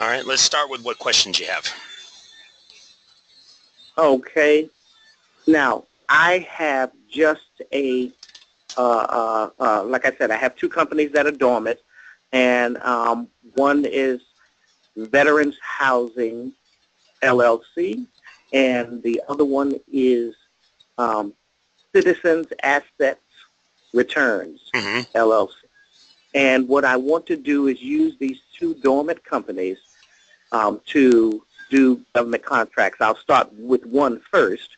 All right, let's start with what questions you have. Okay. Now, I have just a, uh, uh, uh, like I said, I have two companies that are dormant, and um, one is Veterans Housing LLC, and the other one is um, Citizens Assets Returns hmm LLC. And what I want to do is use these two dormant companies um, to do government contracts. I'll start with one first.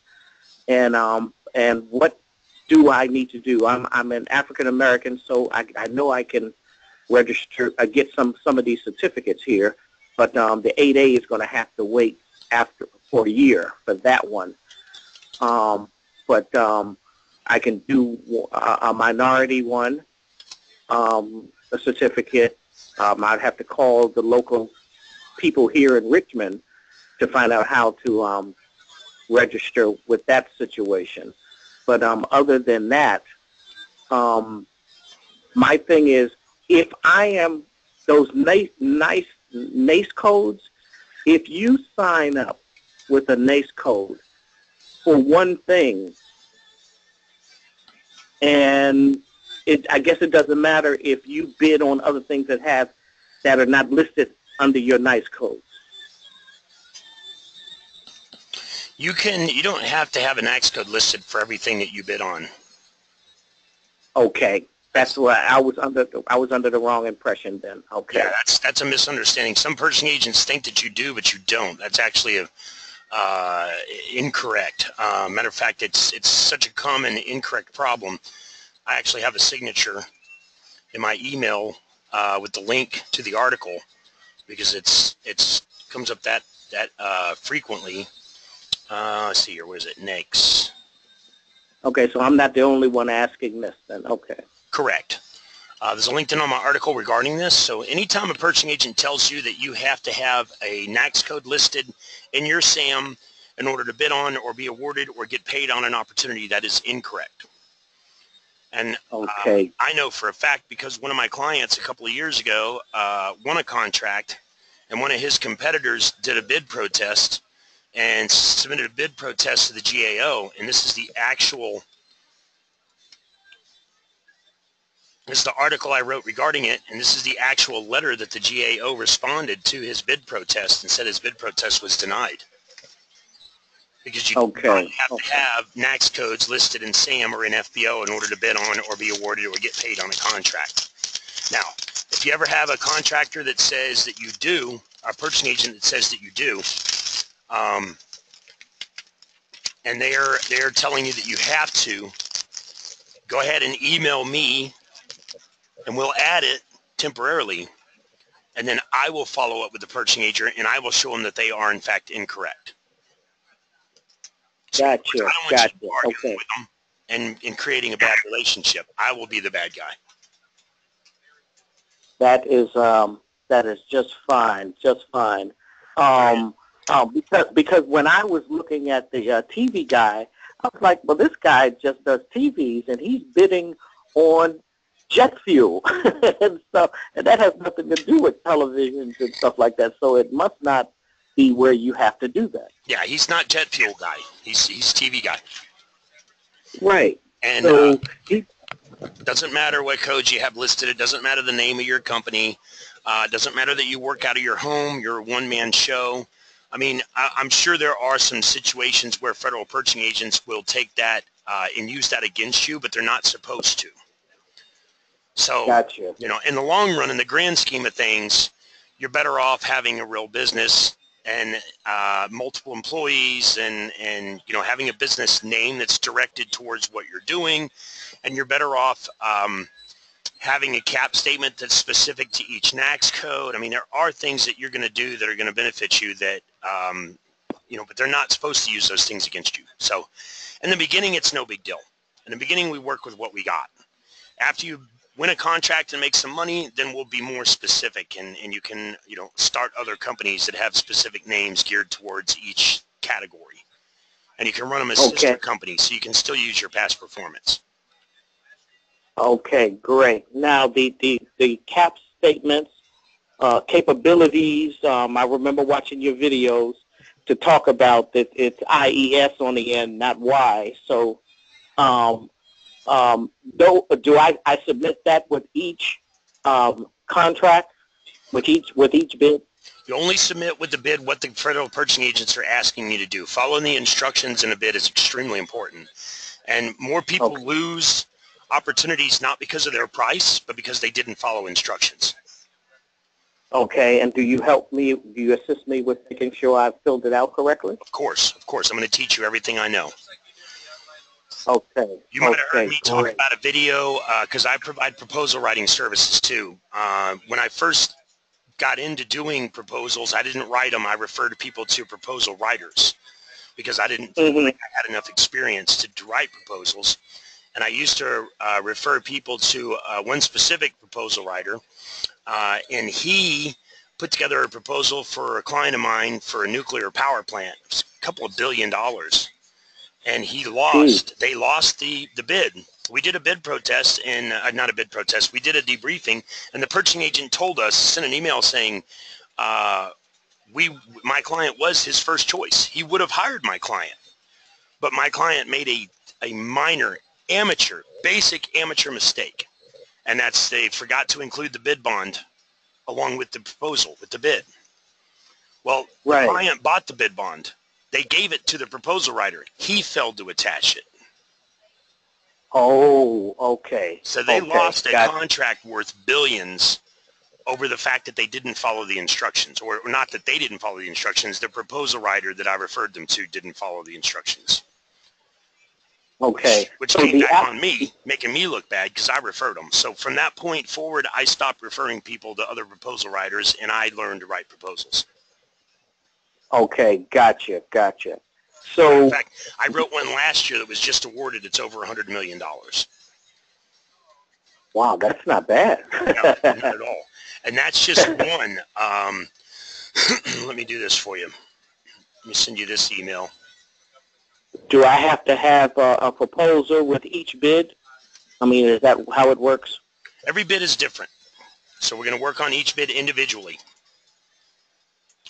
And um, and what do I need to do? I'm I'm an African American, so I, I know I can register, uh, get some some of these certificates here. But um, the 8A is going to have to wait after for a year for that one. Um, but um, I can do a, a minority one, um, a certificate. Um, I'd have to call the local people here in Richmond to find out how to um, register with that situation. But um, other than that, um, my thing is if I am those nice, nice NAICS codes, if you sign up with a NAICS code for one thing, and it, I guess it doesn't matter if you bid on other things that have that are not listed under your NAICS codes. You can. You don't have to have an axe code listed for everything that you bid on. Okay, that's what I was under. I was under the wrong impression then. Okay. Yeah, that's that's a misunderstanding. Some purchasing agents think that you do, but you don't. That's actually a uh, incorrect. Uh, matter of fact, it's it's such a common incorrect problem. I actually have a signature in my email uh, with the link to the article because it's it's comes up that that uh, frequently. Uh, let's see here. Where is it? NAICS. Okay, so I'm not the only one asking this then. Okay. Correct. Uh, there's a link in on my article regarding this. So anytime a purchasing agent tells you that you have to have a NAICS code listed in your SAM in order to bid on or be awarded or get paid on an opportunity, that is incorrect. And uh, Okay. I know for a fact because one of my clients a couple of years ago uh, won a contract and one of his competitors did a bid protest and submitted a bid protest to the GAO. And this is the actual This is the article I wrote regarding it, and this is the actual letter that the GAO responded to his bid protest and said his bid protest was denied. Because you Okay, don't have okay. to have NAICS codes listed in SAM or in FBO in order to bid on or be awarded or get paid on a contract. Now, if you ever have a contractor that says that you do, a purchasing agent that says that you do, um, and they're they're telling you that you have to, go ahead and email me and we'll add it temporarily and then I will follow up with the purchasing agent and I will show them that they are in fact incorrect. I Gotcha. don't want Gotcha. you arguing Okay. with them and, and creating a bad relationship. I will be the bad guy. That is um that is just fine, just fine. Um, um because because when I was looking at the uh, TV guy, I was like, well, this guy just does TVs and he's bidding on jet fuel and stuff, and that has nothing to do with televisions and stuff like that. So it must not be where you have to do that. Yeah, he's not jet fuel guy. He's he's TV guy. Right. And So uh, he, doesn't matter what codes you have listed. It doesn't matter the name of your company. Uh, it doesn't matter that you work out of your home. You're a one-man show. I mean, I, I'm sure there are some situations where federal purchasing agents will take that uh, and use that against you, but they're not supposed to. So, gotcha. you know, in the long run, in the grand scheme of things, you're better off having a real business and uh, multiple employees and, and, you know, having a business name that's directed towards what you're doing. And you're better off um, having a cap statement that's specific to each NAICS code. I mean, there are things that you're going to do that are going to benefit you that, um, you know, but they're not supposed to use those things against you. So in the beginning, it's no big deal. In the beginning, we work with what we got. After you win a contract and make some money, then we'll be more specific and, and you can, you know, start other companies that have specific names geared towards each category. And you can run them as Okay. sister companies so you can still use your past performance. Okay, great. Now the the the cap statements uh, capabilities. Um, I remember watching your videos to talk about that it's IES on the end, not Y. So, um, um, do, do I, I submit that with each um, contract, with each with each bid? You only submit with the bid what the federal purchasing agents are asking you to do. Following the instructions in a bid is extremely important. And more people Okay. lose opportunities not because of their price, but because they didn't follow instructions. Okay, and do you help me? Do you assist me with making sure I've filled it out correctly? Of course, of course, I'm going to teach you everything I know. Okay. You might have heard me talk great. about a video because I provide proposal writing services too. Uh, when I first got into doing proposals, I didn't write them. I referred people to proposal writers because I didn't Mhm. like I had enough experience to, to write proposals. And I used to uh, refer people to uh, one specific proposal writer, uh, and he put together a proposal for a client of mine for a nuclear power plant, It was a couple of billion dollars, and he lost. They lost the the bid. We did a bid protest and uh, not a bid protest. We did a debriefing, and the purchasing agent told us sent an email saying. Uh, we, my client was his first choice. He would have hired my client, but my client made a, a minor amateur, basic amateur mistake. And that's they forgot to include the bid bond along with the proposal, with the bid. Well, the client bought the bid bond. They gave it to the proposal writer. He failed to attach it. Oh, okay. So they Okay, lost a got- contract worth billions over the fact that they didn't follow the instructions. Or not that they didn't follow the instructions, the proposal writer that I referred them to didn't follow the instructions. Okay. Which So came back on me, making me look bad because I referred them. So from that point forward, I stopped referring people to other proposal writers and I learned to write proposals. Okay, gotcha, gotcha. So, In fact, I wrote one last year that was just awarded. It's over $100 million. wow, that's not bad. No, not at all. And that's just one. Um, let me do this for you. Let me send you this email. Do I have to have a, a proposal with each bid? I mean, is that how it works? Every bid is different. So we're going to work on each bid individually.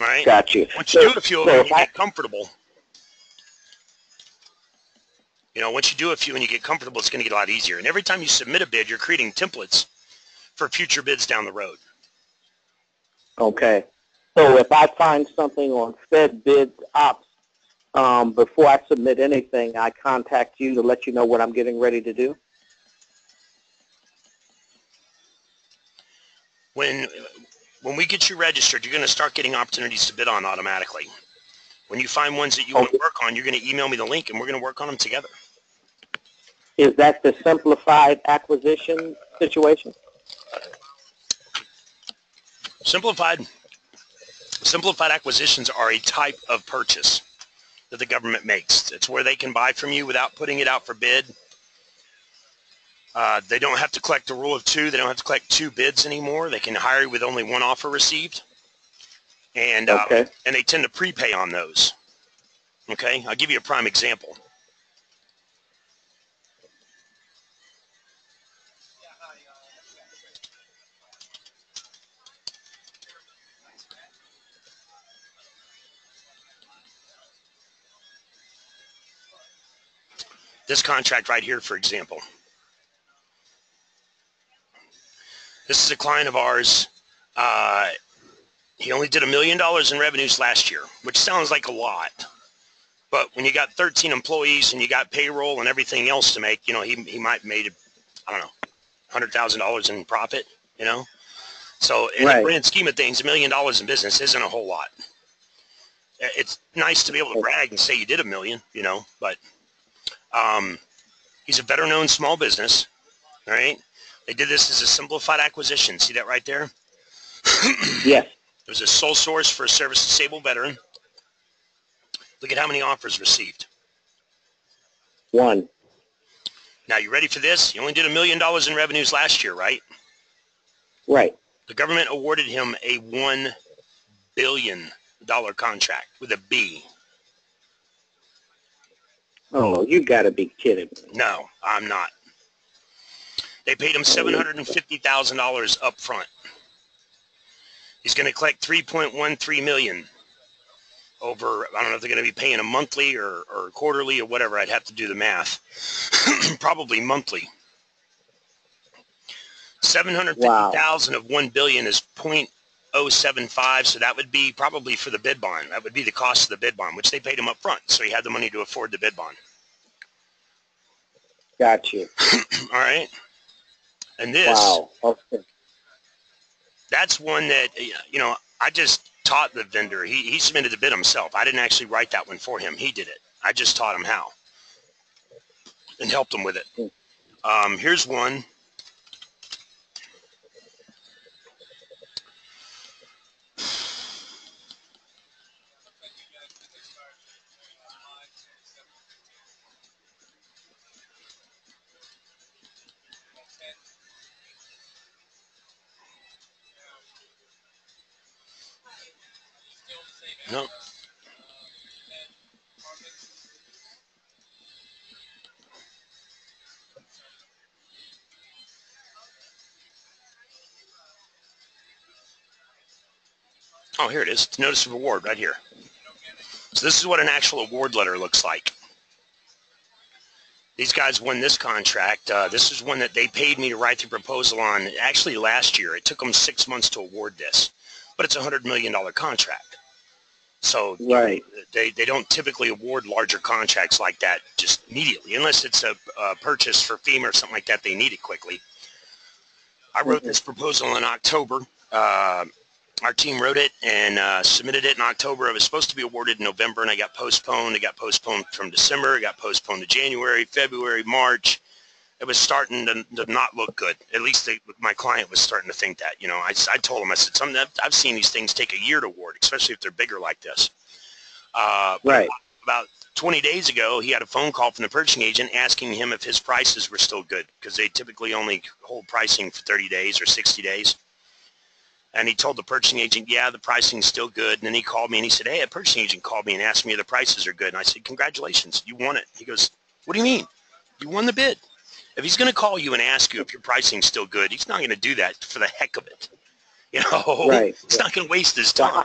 Right? you. Once you So- do a few of so them, you I- get comfortable. You know, once you do a few and you get comfortable, it's going to get a lot easier. And every time you submit a bid, you're creating templates for future bids down the road. Okay. So if I find something on Fed Bid Ops, um, before I submit anything, I contact you to let you know what I'm getting ready to do? When, when we get you registered, you're going to start getting opportunities to bid on automatically. When you find ones that you want to work on, you're going to email me the link and we're going to work on them together. Is that the simplified acquisition situation? Simplified, simplified acquisitions are a type of purchase that the government makes. It's where they can buy from you without putting it out for bid. Uh, they don't have to collect the rule of two. They don't have to collect two bids anymore. They can hire you with only one offer received. And, uh, Okay. and they tend to prepay on those. Okay, I'll give you a prime example. This contract right here, for example. This is a client of ours. Uh, he only did a million dollars in revenues last year, which sounds like a lot. But when you got 13 employees and you got payroll and everything else to make, you know, he, he might made, I don't know, $100,000 in profit, you know? So in the grand scheme of things, a million dollars in business isn't a whole lot. It's nice to be able to brag and say you did a million, you know, but um, he's a better known small business, right? They did this as a simplified acquisition. See that right there? Yes. It was a sole source for a service disabled veteran. Look at how many offers received. One. Now, you ready for this? He only did a million dollars in revenues last year, right? Right. The government awarded him a $1 billion contract with a B. Oh, you got to be kidding me. No, I'm not. They paid him $750,000 up front. He's going to collect 3.13 million over, I don't know if they're going to be paying a monthly or, or quarterly or whatever. I'd have to do the math. Probably monthly. 750,000 wow. of 1 billion is 0.075, so that would be probably for the bid bond. That would be the cost of the bid bond, which they paid him up front, so he had the money to afford the bid bond. Got you. All right. And this, wow. Okay. that's one that, you know, I just taught the vendor. He, he submitted the bid himself. I didn't actually write that one for him. He did it. I just taught him how and helped him with it. Um, here's one. Here it is. Notice of award right here. So this is what an actual award letter looks like. These guys won this contract. Uh, this is one that they paid me to write the proposal on. Actually, last year. It took them six months to award this, but it's a $100 million contract. So right. they, they don't typically award larger contracts like that just immediately, unless it's a, a purchase for FEMA or something like that. They need it quickly. I wrote this proposal in October. Uh, our team wrote it and uh, submitted it in October. It was supposed to be awarded in November, and I got postponed. It got postponed from December. It got postponed to January, February, March it was starting to, to not look good. At least they, my client was starting to think that. You know, I, I told him, I said, some, I've seen these things take a year to award, especially if they're bigger like this. Uh, right. About 20 days ago, he had a phone call from the purchasing agent asking him if his prices were still good because they typically only hold pricing for 30 days or 60 days. And he told the purchasing agent, yeah, the pricing's still good. And then he called me and he said, hey, a purchasing agent called me and asked me if the prices are good. And I said, congratulations, you won it. He goes, what do you mean? You won the bid. If he's going to call you and ask you if your pricing's still good, he's not going to do that for the heck of it. You know, right. he's not going to waste his time.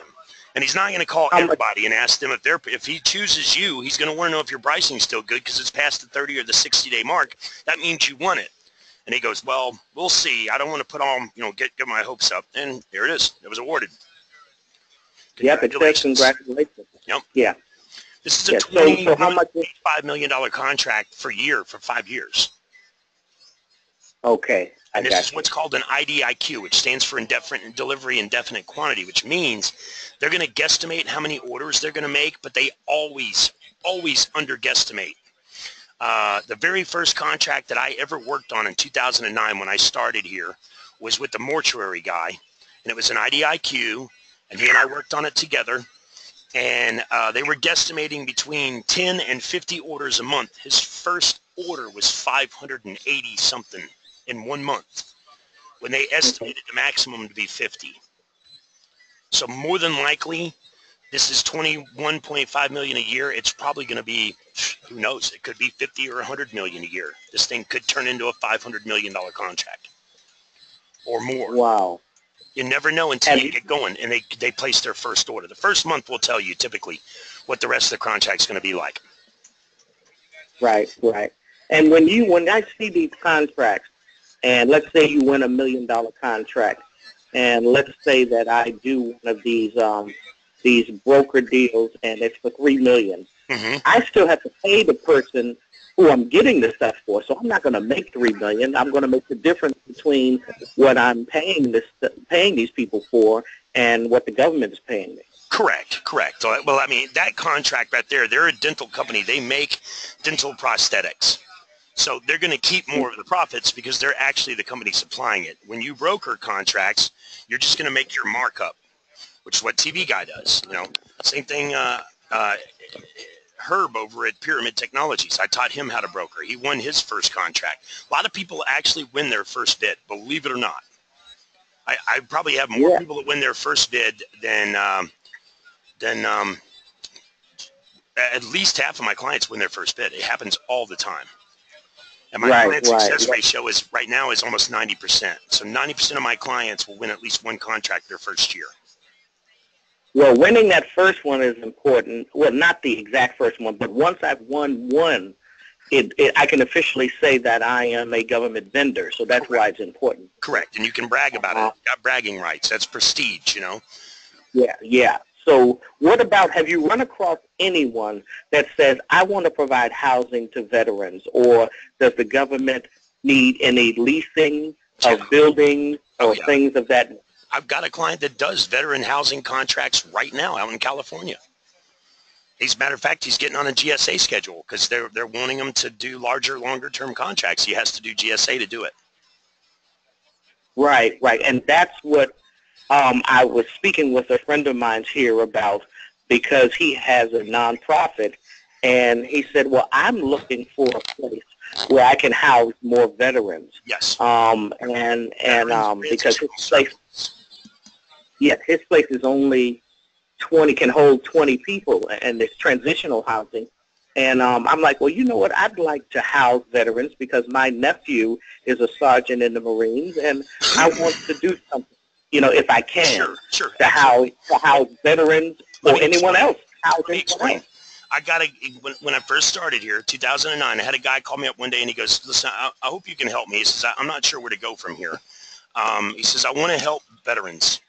And he's not going to call everybody and ask them if they're if he chooses you, he's going to want to know if your pricing's still good because it's past the 30 or the 60 day mark. That means you won it. And he goes, well, we'll see. I don't want to put on, you know, get get my hopes up. And here it is. It was awarded. Yep, it says congratulations. Yep. Yeah. This is a yeah, so, so how much $25 million contract for year for five years. Okay. I and this is what's called an IDIQ, which stands for indefinite delivery indefinite quantity, which means they're going to guesstimate how many orders they're going to make, but they always, always underguesstimate. Uh, the very first contract that I ever worked on in 2009 when I started here was with the mortuary guy, and it was an IDIQ, and he and I worked on it together, and uh, they were guesstimating between 10 and 50 orders a month. His first order was 580 something in one month when they estimated the maximum to be 50. So more than likely, this is 21.5 million a year. It's probably going to be, who knows? It could be 50 or 100 million a year. This thing could turn into a 500 million dollar contract or more. Wow. You never know until and you get going and they they place their first order. The first month will tell you typically what the rest of the contract is going to be like. Right, right. And when you when I see these contracts, and let's say you win a million dollar contract, and let's say that I do one of these um, these broker deals, and it's for three million. Mm-hmm. I still have to pay the person who I'm getting the stuff for. So I'm not going to make three million. I'm going to make the difference between what I'm paying this paying these people for and what the government is paying me. Correct, correct. Well, I mean that contract right there. They're a dental company. They make dental prosthetics. So they're going to keep more of the profits because they're actually the company supplying it. When you broker contracts, you're just going to make your markup, which is what TV Guy does. You know, same thing. Uh, uh, Herb over at Pyramid Technologies. I taught him how to broker. He won his first contract. A lot of people actually win their first bid, believe it or not. I, I probably have more yeah. people that win their first bid than um, than um, at least half of my clients win their first bid. It happens all the time. And my right, client success right. ratio is right now is almost 90%. So 90% of my clients will win at least one contract their first year. Well, winning that first one is important. Well, not the exact first one, but once I've won one, it, it, I can officially say that I am a government vendor. So that's Correct. why it's important. Correct, and you can brag about Uh-huh. it. Bragging rights. That's prestige, you know. Yeah, yeah. So what about, have you run across anyone that says, I want to provide housing to veterans, or does the government need any leasing of buildings Oh, or yeah. things of that? I've got a client that does veteran housing contracts right now out in California. He's, a matter of fact, he's getting on a GSA schedule because they're they're wanting him to do larger, longer term contracts. He has to do GSA to do it. Right, right. And that's what um, I was speaking with a friend of mine here about because he has a nonprofit and he said, well, I'm looking for a place where I can house more veterans. Yes. Um, and and um, because his place, yes, his place is only 20, can hold 20 people and it's transitional housing. And um, I'm like, well, you know what? I'd like to house veterans because my nephew is a sergeant in the Marines, and I want to do something, you know, if I can, Sure, sure. to house to house veterans or anyone else. Housing Let me for explain. them. I got a when, when I first started here, 2009. I had a guy call me up one day and he goes, "Listen, I, I hope you can help me." He says, "I'm not sure where to go from here." Um, he says, "I want to help veterans,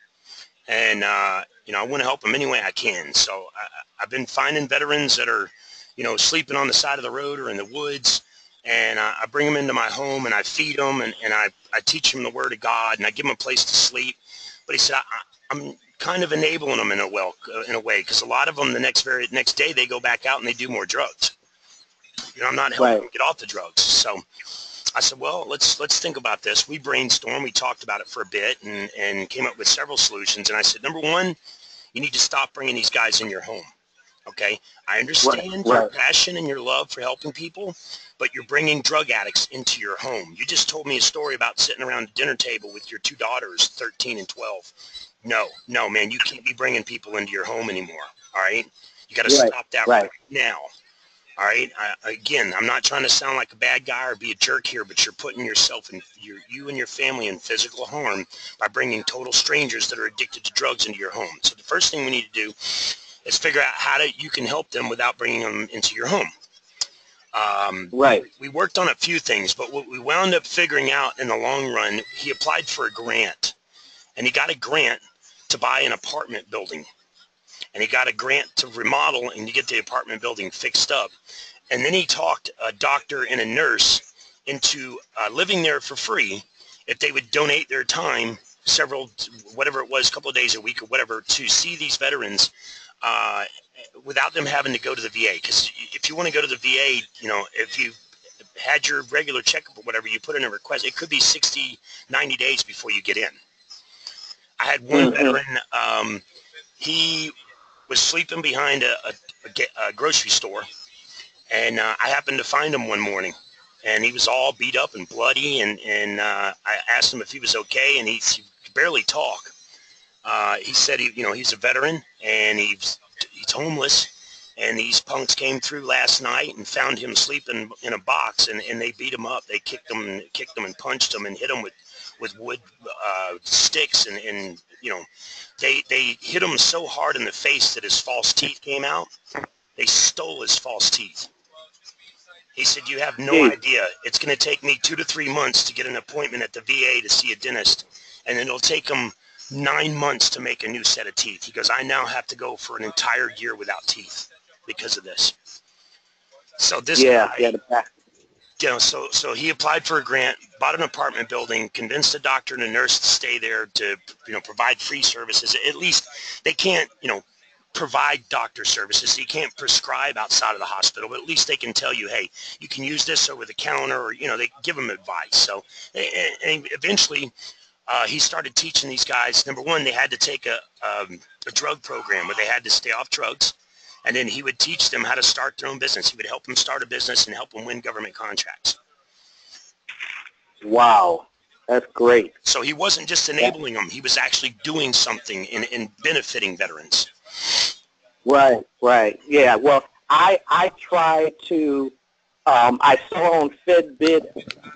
and uh, you know, I want to help them any way I can." So I, I've been finding veterans that are, you know, sleeping on the side of the road or in the woods, and uh, I bring them into my home and I feed them and, and I, I teach them the Word of God and I give them a place to sleep. But he said, I, I- I'm kind of enabling them in a well uh, in a way because a lot of them the next very next day they go back out and they do more drugs. You know, I'm not helping Right. them get off the drugs. So I said, well, let's let's think about this. We brainstormed, we talked about it for a bit, and and came up with several solutions. And I said, number one, you need to stop bringing these guys in your home. Okay, I understand your right. passion and your love for helping people, but you're bringing drug addicts into your home. You just told me a story about sitting around a dinner table with your two daughters, 13 and 12. No, no, man, you can't be bringing people into your home anymore. All right, you got to Right, stop that right. right now. All right. I, again, I'm not trying to sound like a bad guy or be a jerk here, but you're putting yourself and your, you and your family in physical harm by bringing total strangers that are addicted to drugs into your home. So the first thing we need to do is figure out how to, you can help them without bringing them into your home. Um, Right. we worked on a few things, but what we wound up figuring out in the long run, he applied for a grant, and he got a grant to buy an apartment building, and he got a grant to remodel and to get the apartment building fixed up, and then he talked a doctor and a nurse into uh, living there for free if they would donate their time several whatever it was a couple of days a week or whatever to see these veterans uh, without them having to go to the VA. Because if you want to go to the VA, you know, if you had your regular checkup or whatever, you put in a request. It could be 60, 90 days before you get in. I had one Mhm. veteran. Um, he was sleeping behind a, a, a grocery store, and uh, I happened to find him one morning, and he was all beat up and bloody. And and uh, I asked him if he was okay, and he, he could barely talk. Uh, he said he, you know, he's a veteran and he's he's homeless. And these punks came through last night and found him sleeping in a box, and, and they beat him up. They kicked him, and kicked him, and punched him, and hit him with with wood uh, sticks, and, and you know, they they hit him so hard in the face that his false teeth came out. They stole his false teeth. He said, "You have no Gee. idea. It's going to take me two to three months to get an appointment at the VA to see a dentist, and then it'll take him nine months to make a new set of teeth." He goes, "I now have to go for an entire year without teeth because of this." So this Yeah, guy, yeah, the back. You know, so so he applied for a grant, bought an apartment building, convinced a doctor and a nurse to stay there to you know provide free services. At least they can't you know provide doctor services. You can't prescribe outside of the hospital, but at least they can tell you, hey, you can use this over the counter, or you know they give them advice. So and eventually. Uh, he started teaching these guys. Number one, they had to take a, um, a drug program where they had to stay off drugs and then he would teach them how to start their own business. He would help them start a business and help them win government contracts. Wow, that's great. So he wasn't just enabling them; he was actually doing something in, in benefiting veterans. Right, right. Yeah. Well, I I try to. Um, I saw on FedBid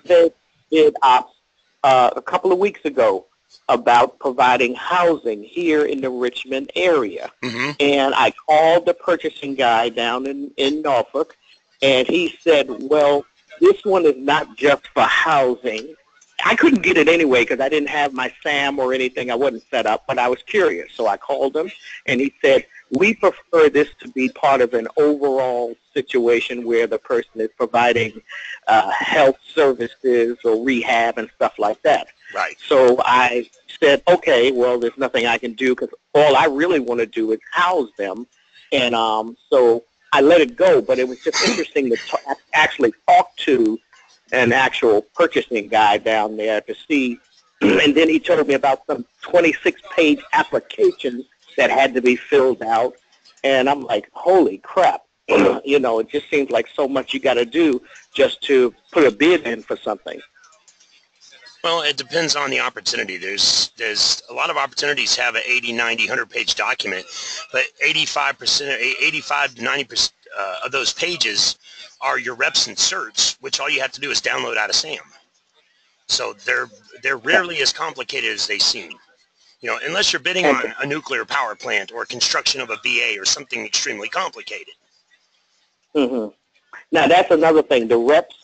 FedBizOpps uh, a couple of weeks ago about providing housing here in the Richmond area. hmm And I called the purchasing guy down in, in Norfolk, and he said, well, this one is not just for housing. I couldn't get it anyway because I didn't have my SAM or anything. I wasn't set up, but I was curious. So I called him, and he said, we prefer this to be part of an overall situation where the person is providing uh, health services or rehab and stuff like that. Right. So I said, okay, well, there's nothing I can do because all I really want to do is house them. And um, so I let it go, but it was just interesting to t- actually talk to an actual purchasing guy down there to see. and then he told me about some 26-page applications that had to be filled out. And I'm like, holy crap. you know, it just seems like so much you got to do just to put a bid in for something. Well, it depends on the opportunity. There's there's a lot of opportunities have an 80, 90, 100 page document, but 85%, 85 to 90% uh, of those pages are your reps and certs, which all you have to do is download out of SAM. So they're they're rarely as complicated as they seem. You know, unless you're bidding on a nuclear power plant or construction of a VA or something extremely complicated. hmm Now that's another thing. The reps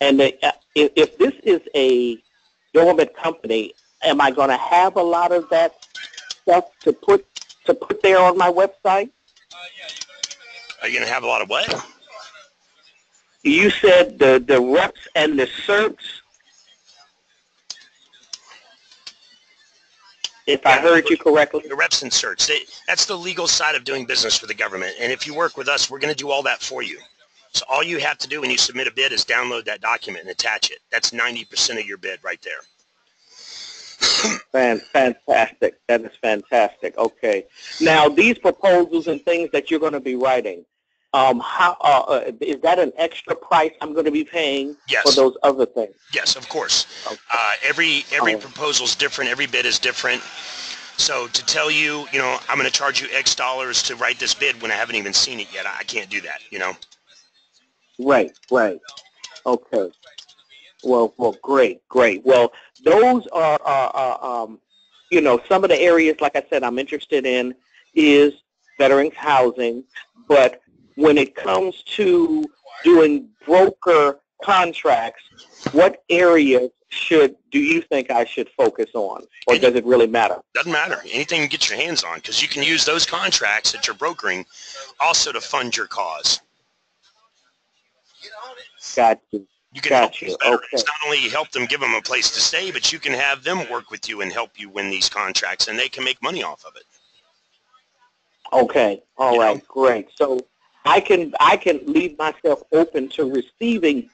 and the, uh, if, if this is a dormant company, am I going to have a lot of that stuff to put to put there on my website? Are you going to have a lot of what? You said the the reps and the certs. If I heard you correctly. The reps and certs. They, that's the legal side of doing business for the government. And if you work with us, we're going to do all that for you. So all you have to do when you submit a bid is download that document and attach it. That's 90% of your bid right there. Fantastic. That is fantastic. Okay. Now these proposals and things that you're going to be writing, um, how uh, uh, is that an extra price I'm going to be paying Yes. for those other things? Yes, of course. Okay. Uh, every every Oh. proposal is different. Every bid is different. So to tell you, you know, I'm going to charge you X dollars to write this bid when I haven't even seen it yet, I I can't do that. You know. Right, right. Okay. Well, well, great, great. Well, those are, are, are um, you know, some of the areas, like I said, I'm interested in is veterans housing. But when it comes to doing broker contracts, what areas should do you think I should focus on, or does it really matter? Doesn't matter. Anything you get your hands on, because you can use those contracts that you're brokering also to fund your cause. Got you. You can Got help you. Okay. Not only help them give them a place to stay, but you can have them work with you and help you win these contracts, and they can make money off of it. Okay. All You know? Great. So I can I can leave myself open to receiving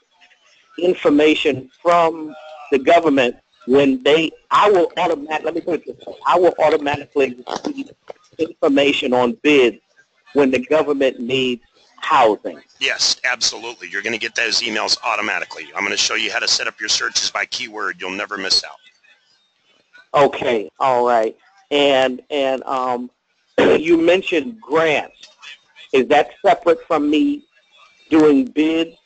information from the government when they I will automatically let me put it this way, I will automatically receive information on bids when the government needs housing. Yes, absolutely. You're going to get those emails automatically. I'm going to show you how to set up your searches by keyword. You'll never miss out. Okay. All right. And and um you mentioned grants. Is that separate from me doing bids?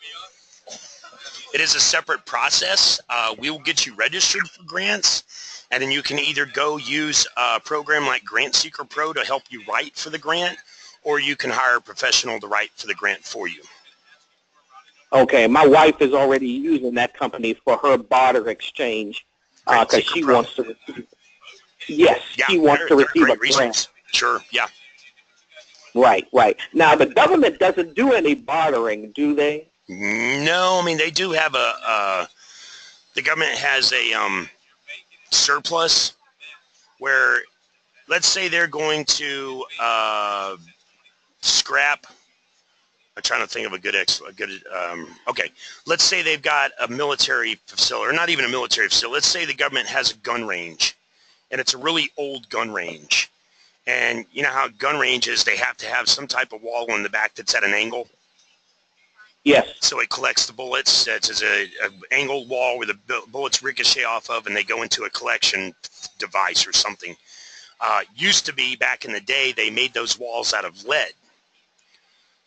It is a separate process. Uh, we will get you registered for grants, and then you can either go use a program like Grant Seeker Pro to help you write for the grant, or you can hire a professional to write for the grant for you. Okay, my wife is already using that company for her barter exchange because Seeker she Pro. wants to receive. Yes, Yeah, she wants to receive a grant. resource. Sure, yeah. Right, right. Now the government doesn't do any bartering, do they? No, I mean they do have a. Uh, the government has a um, surplus where, let's say they're going to uh, scrap. I'm trying to think of a good ex. A good. Um, okay, let's say they've got a military facility, or not even a military facility. Let's say the government has a gun range, and it's a really old gun range. And you know how gun ranges, they have to have some type of wall in the back that's at an angle Yes. so it collects the bullets. It's a, a angled wall where the bullets ricochet off of, and they go into a collection device or something. Uh, used to be back in the day, they made those walls out of lead,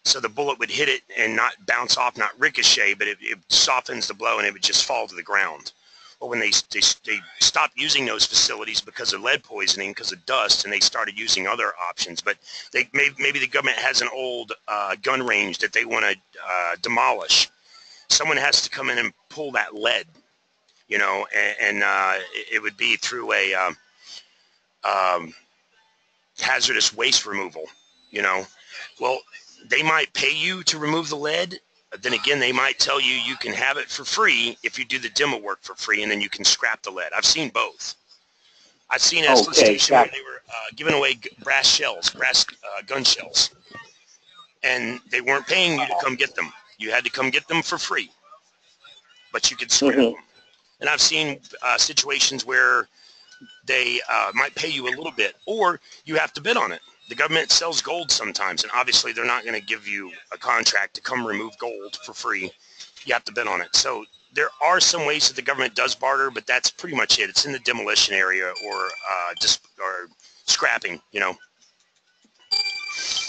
so the bullet would hit it and not bounce off, not ricochet, but it, it softens the blow, and it would just fall to the ground. Or when they, they, they stopped using those facilities because of lead poisoning, because of dust, and they started using other options. But they maybe, maybe the government has an old uh, gun range that they want to uh, demolish. Someone has to come in and pull that lead, you know, and, and uh, it, it would be through a um, um, hazardous waste removal, you know. Well, they might pay you to remove the lead. But then again, they might tell you you can have it for free if you do the demo work for free, and then you can scrap the lead. I've seen both. I've seen at okay, station where they were uh, giving away brass shells, brass uh, gun shells, and they weren't paying you to come get them. You had to come get them for free, but you could scrap mm-hmm. them. And I've seen uh, situations where they uh, might pay you a little bit, or you have to bid on it the government sells gold sometimes, and obviously they're not going to give you a contract to come remove gold for free. You have to bid on it. So there are some ways that the government does barter, but that's pretty much it. It's in the demolition area or uh, just or scrapping, you know.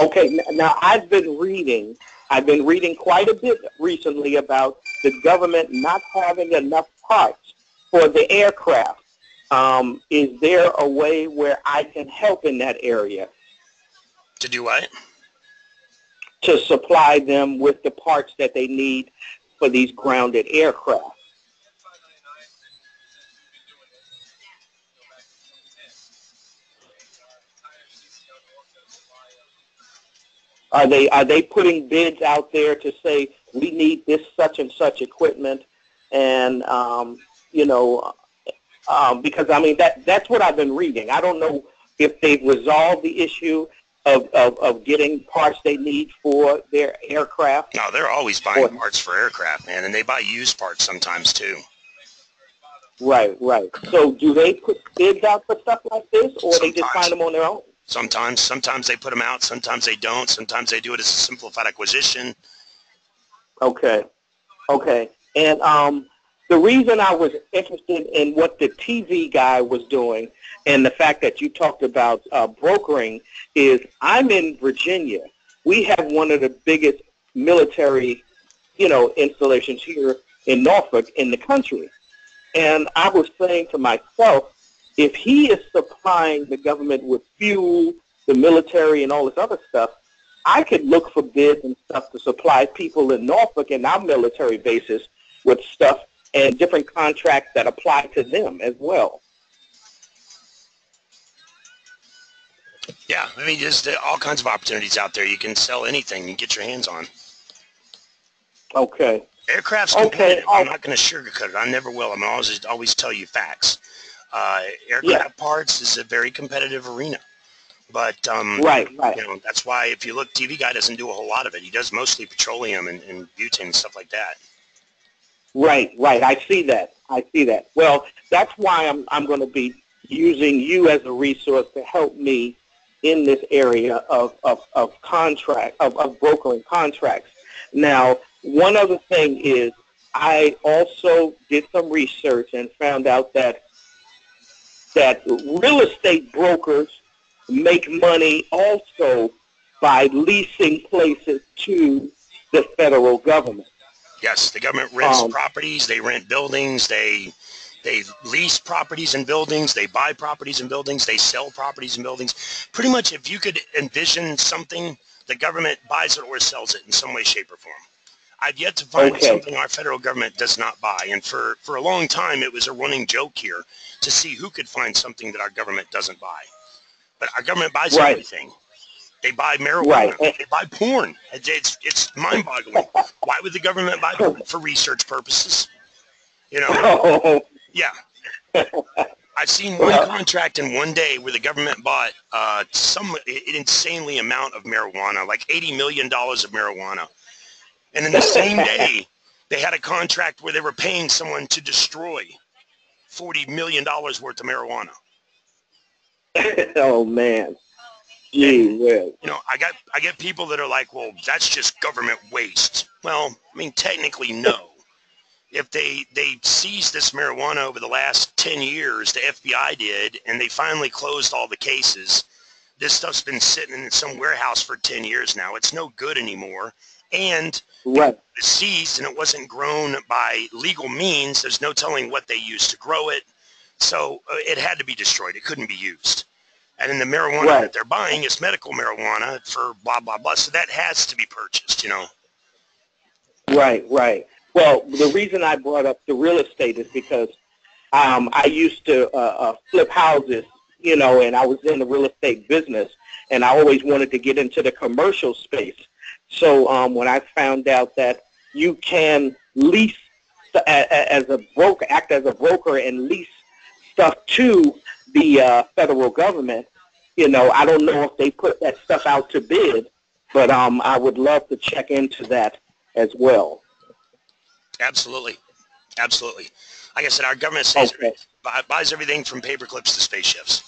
Okay, now I've been reading. I've been reading quite a bit recently about the government not having enough parts for the aircraft. Um, is there a way where I can help in that area? To do what? To supply them with the parts that they need for these grounded aircraft. Are they are they putting bids out there to say we need this such and such equipment, and um, you know, um, because I mean that that's what I've been reading. I don't know if they've resolved the issue of, of, of getting parts they need for their aircraft? No, they're always buying or, parts for aircraft, man, and they buy used parts sometimes too. Right, right. So do they put bids out for stuff like this, or sometimes. they just find them on their own? Sometimes, sometimes they put them out. Sometimes they don't. Sometimes they do it as a simplified acquisition. Okay, okay. And um, the reason I was interested in what the TV guy was doing and the fact that you talked about uh, brokering is I'm in Virginia. We have one of the biggest military, you know, installations here in Norfolk in the country. And I was saying to myself, if he is supplying the government with fuel, the military, and all this other stuff, I could look for bids and stuff to supply people in Norfolk and our military bases with stuff and different contracts that apply to them as well. Yeah, I mean, there's all kinds of opportunities out there. You can sell anything and get your hands on. Okay. Aircraft's competitive. Okay. I'm not going to sugarcoat it. I never will. I'm always always tell you facts. Uh, aircraft yeah. parts is a very competitive arena. But um, right, right. You know, that's why if you look, TV guy doesn't do a whole lot of it. He does mostly petroleum and, and butane and stuff like that. Right, right. I see that. I see that. Well, that's why I'm I'm going to be using you as a resource to help me in this area of, of, of contract, of, of brokering contracts. Now, one other thing is I also did some research and found out that that real estate brokers make money also by leasing places to the federal government. Yes, the government rents um, properties, they rent buildings, they they lease properties and buildings. They buy properties and buildings. They sell properties and buildings. Pretty much if you could envision something, the government buys it or sells it in some way, shape, or form. I've yet to find okay. something our federal government does not buy. And for, for a long time, it was a running joke here to see who could find something that our government doesn't buy. But our government buys right. everything. They buy marijuana. Right. They buy porn. It's, it's, mind-boggling. Why would the government buy porn? For research purposes. You know, Yeah. I've seen one contract in one day where the government bought uh, some insanely amount of marijuana, like $80 million of marijuana. And in the same day, they had a contract where they were paying someone to destroy $40 million worth of marijuana. oh, man. And, You know, I got I get people that are like, well, that's just government waste. Well, I mean, technically, no if they they seized this marijuana over the last 10 years the fbi did and they finally closed all the cases this stuff's been sitting in some warehouse for 10 years now it's no good anymore and right. it was seized and it wasn't grown by legal means. There's no telling what they used to grow it. So uh, it had to be destroyed. It couldn't be used. And then the marijuana Right. that they're buying is medical marijuana for blah, blah, blah. So that has to be purchased, you know. Right, right. Well, the reason I brought up the real estate is because um, I used to uh, uh, flip houses, you know, and I was in the real estate business, and I always wanted to get into the commercial space. So um, when I found out that you can lease a- as a broker, act as a broker and lease stuff to the uh, federal government, you know, I don't know if they put that stuff out to bid, but um, I would love to check into that as well. Absolutely. Absolutely. Like I said, our government says Okay. buy, buys everything from paper clips to spaceships.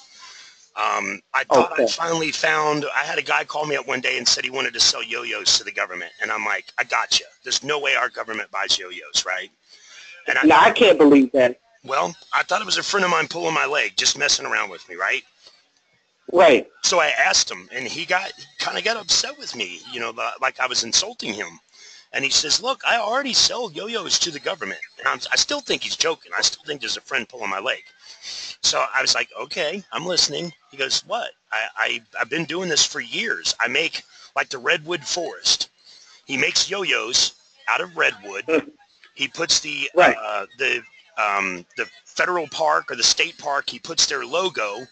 Um, I thought I finally found, I had a guy call me up one day and said he wanted to sell yo-yos to the government. And I'm like, I got you. There's no way our government buys yo-yos, right? And I, Now I can't believe that. Well, I thought it was a friend of mine pulling my leg, just messing around with me, right? Right. So I asked him, and he got kind of got upset with me, you know, like I was insulting him. And he says, "Look, I already sell yo-yos to the government." And I'm, I still think he's joking. I still think there's a friend pulling my leg. So I was like, "Okay, I'm listening." He goes, "What? I, I I've been doing this for years. I make like the redwood forest. He makes yo-yos out of redwood. he puts the Right. uh, the um, the federal park or the state park. He puts their logo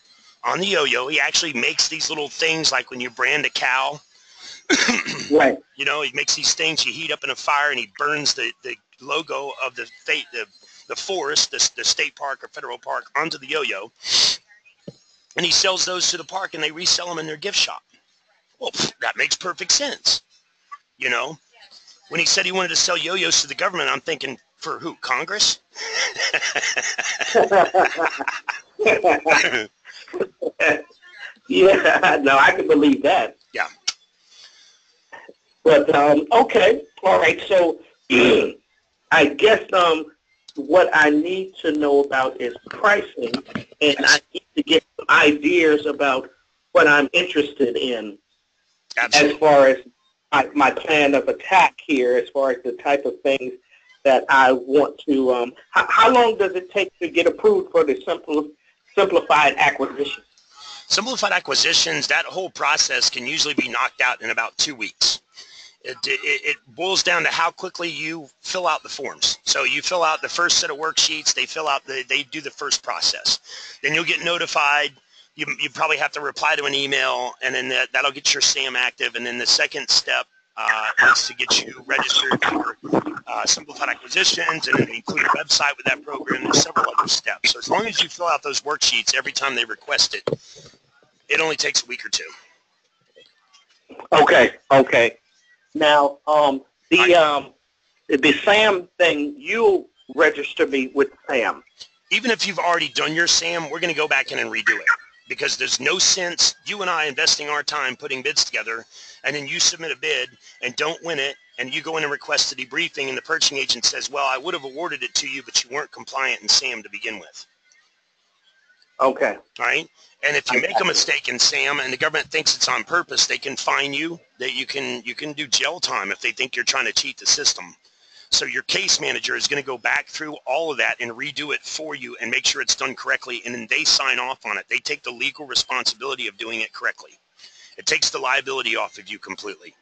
on the yo-yo. He actually makes these little things like when you brand a cow. Right. You know, he makes these things you heat up in a fire and he burns the, the logo of the state, the, the forest, the, the state park or federal park onto the yo-yo. And he sells those to the park and they resell them in their gift shop. Well, that makes perfect sense. You know, when he said he wanted to sell yo-yos to the government, I'm thinking, for who? Congress? yeah. No, I can believe that. Yeah. But um, okay. All right. So I guess um, what I need to know about is pricing, and I need to get some ideas about what I'm interested in as far as my, my plan of attack here, as far as the type of things that I want to. Um, how, how long does it take to get approved for the simple, simplified acquisition? Simplified acquisitions, that whole process can usually be knocked out in about two weeks. It, it, it boils down to how quickly you fill out the forms. So you fill out the first set of worksheets, they fill out the, they do the first process. Then you'll get notified. You, you probably have to reply to an email and then that, that'll get your SAM active. And then the second step uh, is to get you registered for uh, simplified acquisitions and then include a website with that program. There's several other steps. So as long as you fill out those worksheets every time they request it, it only takes a week or two. Okay, okay. Now, um, the um, the SAM thing, you register me with SAM. Even if you've already done your SAM, we're going to go back in and redo it because there's no sense you and I investing our time putting bids together and then you submit a bid and don't win it and you go in and request a debriefing and the purchasing agent says, well, I would have awarded it to you, but you weren't compliant in SAM to begin with. Okay, Right? And if you make a mistake in SAM and the government thinks it's on purpose, they can fine you. That you can you can do jail time if they think you're trying to cheat the system. So your case manager is going to go back through all of that and redo it for you and make sure it's done correctly. And then they sign off on it. They take the legal responsibility of doing it correctly. It takes the liability off of you completely.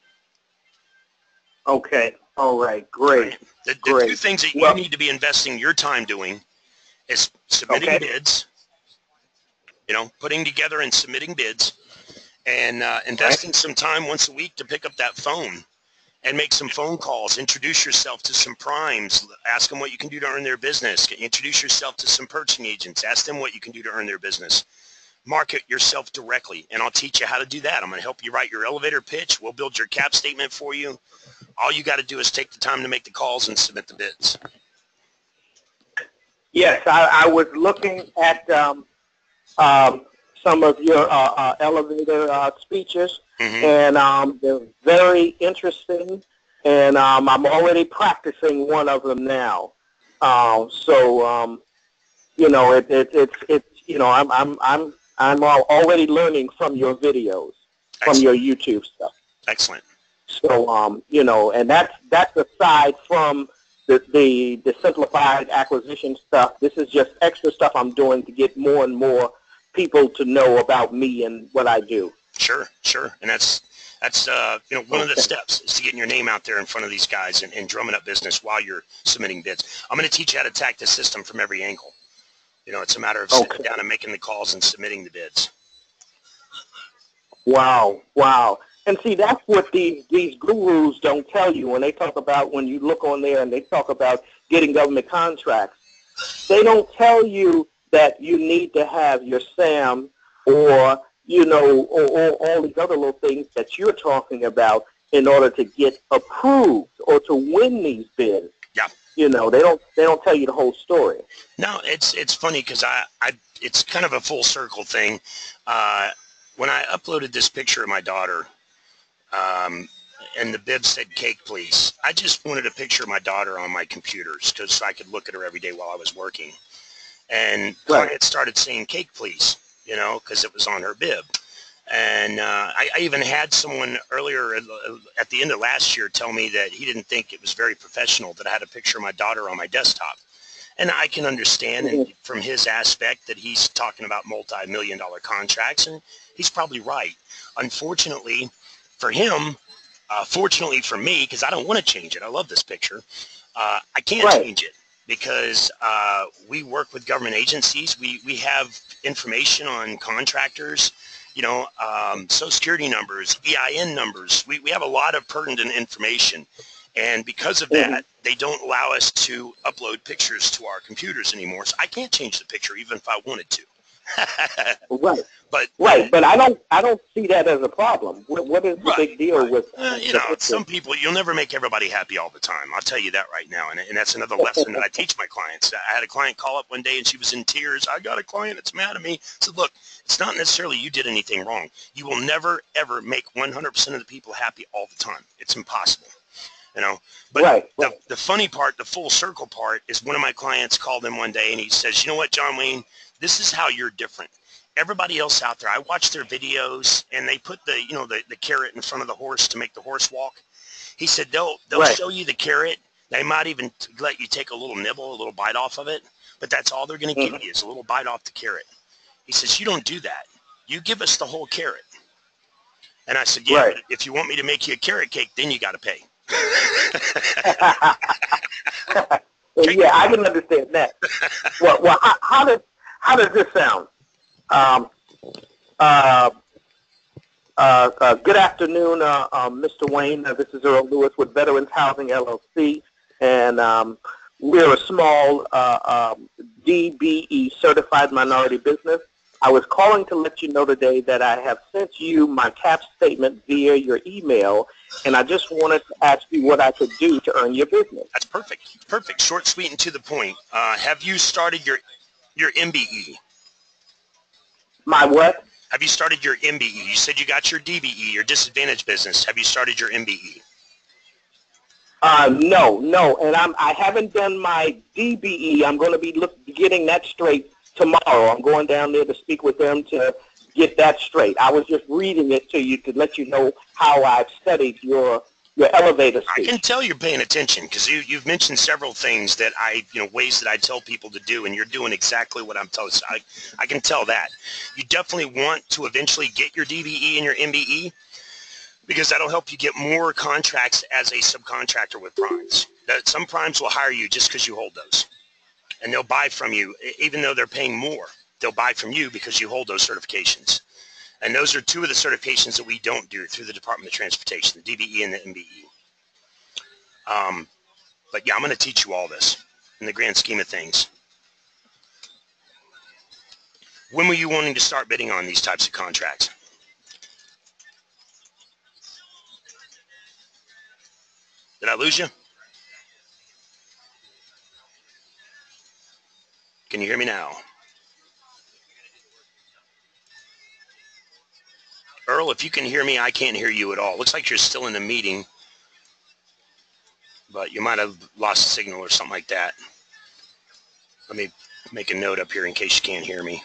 okay, all right, great. The, the Great. two things that you Well- need to be investing your time doing is submitting Okay. bids, you know, putting together and submitting bids, and uh, investing some time once a week to pick up that phone and make some phone calls. Introduce yourself to some primes. Ask them what you can do to earn their business. Introduce yourself to some purchasing agents. Ask them what you can do to earn their business. Market yourself directly, and I'll teach you how to do that. I'm going to help you write your elevator pitch. We'll build your cap statement for you. All you got to do is take the time to make the calls and submit the bids. Yes, I, I was looking at um, um, some of your uh, uh, elevator uh, speeches, Mhm. and um, they're very interesting. And um, I'm already practicing one of them now. Uh, so um, you know, it, it, it's it's you know, I'm I'm I'm I'm already learning from your videos, from Excellent. your YouTube stuff. Excellent. So, um, you know, and that's that's aside from the, the the simplified acquisition stuff. This is just extra stuff I'm doing to get more and more people to know about me and what I do. Sure, sure, and that's that's uh, you know one of the steps is to getting your name out there in front of these guys and, and drumming up business while you're submitting bids. I'm going to teach you how to attack the system from every angle. You know, it's a matter of okay. sitting down and making the calls and submitting the bids. Wow, wow. And see, that's what these these gurus don't tell you when they talk about when you look on there and they talk about getting government contracts. They don't tell you that you need to have your SAM or you know or, or all these other little things that you're talking about in order to get approved or to win these bids. Yeah. You know, they don't they don't tell you the whole story. No, it's it's funny because I, I it's kind of a full circle thing. Uh, when I uploaded this picture of my daughter um, and the bib said cake please i just wanted a picture of my daughter on my computers because i could look at her every day while i was working and right. clients started saying cake please you know because it was on her bib and uh, I, I, even had someone earlier at the end of last year tell me that he didn't think it was very professional that i had a picture of my daughter on my desktop and i can understand mm-hmm. from his aspect that he's talking about multi-million dollar contracts and he's probably right unfortunately for him, uh, fortunately for me, because I don't want to change it. I love this picture. Uh, I can't right. change it because uh, we work with government agencies. We, we have information on contractors, you know, um, social security numbers, EIN numbers. We, we have a lot of pertinent information. And because of that, mm-hmm. they don't allow us to upload pictures to our computers anymore. So I can't change the picture even if I wanted to. Right. But right, but I don't I don't see that as a problem. what, what is the right, big deal right. with? Uh, you know, with some people you'll never make everybody happy all the time. I'll tell you that right now, and, and that's another lesson that I teach my clients. I had a client call up one day and she was in tears. I got a client that's mad at me. I said, look, it's not necessarily you did anything wrong. You will never ever make 100% of the people happy all the time. It's impossible you know. But right, the, right. the funny part, the full circle part, is one of my clients called in one day and he says, you know what, John Wayne, this is how you're different everybody else out there, I watch their videos and they put the, you know, the, the carrot in front of the horse to make the horse walk. He said they'll, they'll right. show you the carrot. They might even let you take a little nibble, a little bite off of it, but that's all they're going to mm-hmm. give you is a little bite off the carrot. He says, you don't do that. You give us the whole carrot. And I said, yeah, right. if you want me to make you a carrot cake, then you got to pay. yeah, I can understand that. well, well how, how does how does this sound? Um, uh, uh, uh, good afternoon, uh, um, Mr. Wayne. Uh, this is Earl Lewis with Veterans Housing LLC, and um, we're a small uh, um, DBE certified minority business. I was calling to let you know today that I have sent you my cap statement via your email, and I just wanted to ask you what I could do to earn your business. That's perfect. Perfect. Short, sweet, and to the point. have you started your your MBE? My what? Have you started your MBE? You said you got your DBE, your disadvantaged business. Have you started your MBE? Uh, no, no, and I'm I haven't done my DBE. I'm going to be look, getting that straight tomorrow. I'm going down there to speak with them to get that straight. I was just reading it to you to let you know how I've studied your your elevator speech. I can tell you're paying attention because you, you've mentioned several things that I, you know, ways that I tell people to do, and you're doing exactly what I'm telling. I, I can tell that. You definitely want to eventually get your DBE and your MBE because that'll help you get more contracts as a subcontractor with primes. That some primes will hire you just because you hold those, and they'll buy from you even though they're paying more. They'll buy from you because you hold those certifications. And those are two of the certifications that we don't do through the Department of Transportation, the DBE and the MBE. Um, but yeah, I'm going to teach you all this in the grand scheme of things. When were you wanting to start bidding on these types of contracts? Did I lose you? Can you hear me now? Earl, if you can hear me, I can't hear you at all. Looks like you're still in a meeting, but you might have lost signal or something like that. Let me make a note up here in case you can't hear me.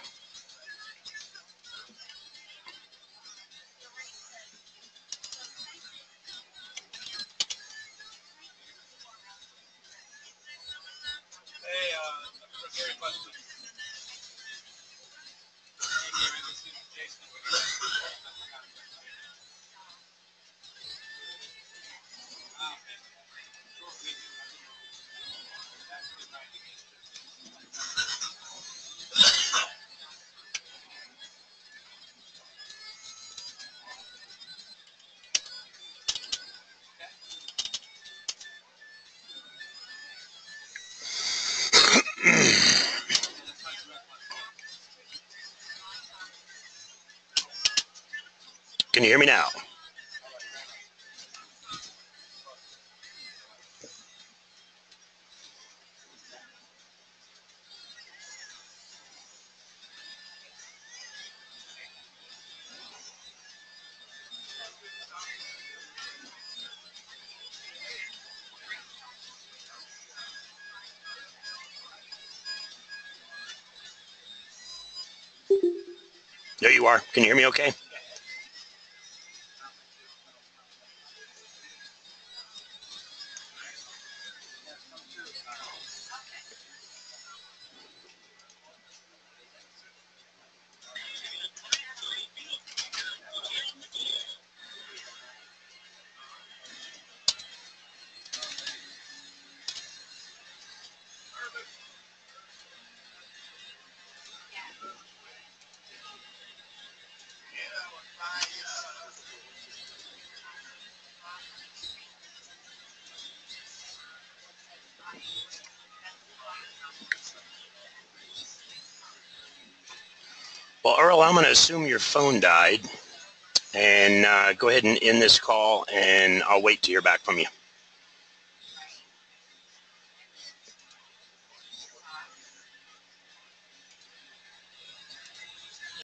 Can you hear me now? There you are. Can you hear me okay? Well, I'm going to assume your phone died and uh, go ahead and end this call and I'll wait to hear back from you.